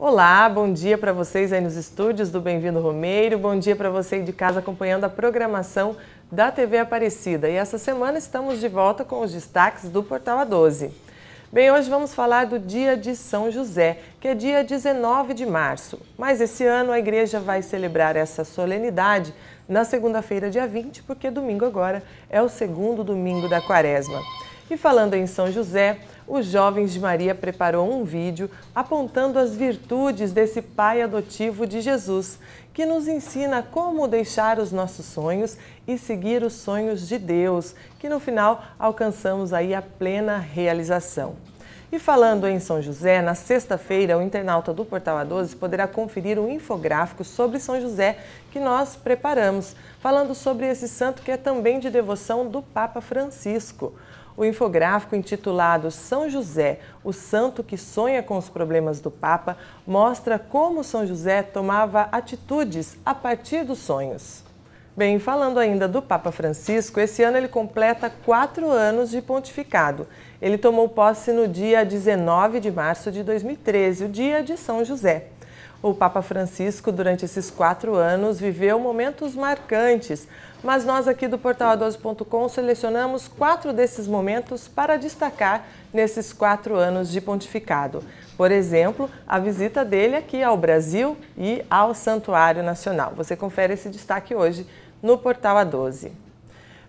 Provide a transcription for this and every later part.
Olá, bom dia para vocês aí nos estúdios do Bem-vindo Romeiro, bom dia para você aí de casa acompanhando a programação da TV Aparecida. E essa semana estamos de volta com os destaques do Portal A12. Bem, hoje vamos falar do dia de São José, que é dia 19 de março. Mas esse ano a igreja vai celebrar essa solenidade na segunda-feira, dia 20, porque domingo agora é o segundo domingo da quaresma. E falando em São José, os jovens de Maria preparou um vídeo apontando as virtudes desse pai adotivo de Jesus, que nos ensina como deixar os nossos sonhos e seguir os sonhos de Deus, que no final alcançamos aí a plena realização. E falando em São José, na sexta-feira, o internauta do Portal A12 poderá conferir um infográfico sobre São José que nós preparamos, falando sobre esse santo que é também de devoção do Papa Francisco. O infográfico intitulado São José, o santo que sonha com os problemas do Papa, mostra como São José tomava atitudes a partir dos sonhos. Bem, falando ainda do Papa Francisco, esse ano ele completa quatro anos de pontificado. Ele tomou posse no dia 19 de março de 2013, o dia de São José. O Papa Francisco, durante esses quatro anos, viveu momentos marcantes, mas nós aqui do portal A12.com selecionamos quatro desses momentos para destacar nesses quatro anos de pontificado. Por exemplo, a visita dele aqui ao Brasil e ao Santuário Nacional. Você confere esse destaque hoje no portal A12.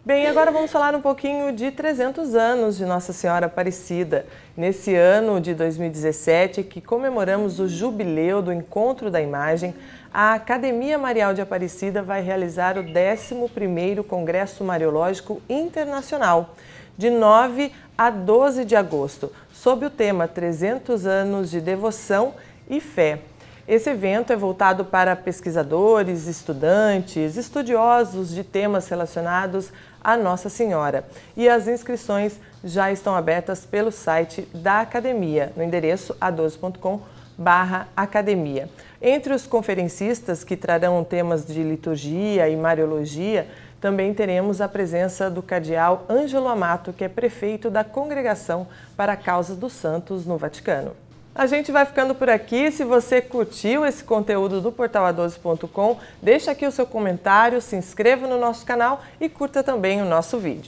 Bem, agora vamos falar um pouquinho de 300 anos de Nossa Senhora Aparecida. Nesse ano de 2017, que comemoramos o jubileu do Encontro da Imagem, a Academia Marial de Aparecida vai realizar o 11º Congresso Mariológico Internacional, de 9 a 12 de agosto, sob o tema 300 anos de devoção e fé. Esse evento é voltado para pesquisadores, estudantes, estudiosos de temas relacionados a Nossa Senhora. E as inscrições já estão abertas pelo site da academia, no endereço a12.com academia. Entre os conferencistas que trarão temas de liturgia e mariologia, também teremos a presença do cardeal Ângelo Amato, que é prefeito da Congregação para a Causa dos Santos no Vaticano. A gente vai ficando por aqui. Se você curtiu esse conteúdo do portal a12.com, deixa aqui o seu comentário, se inscreva no nosso canal e curta também o nosso vídeo.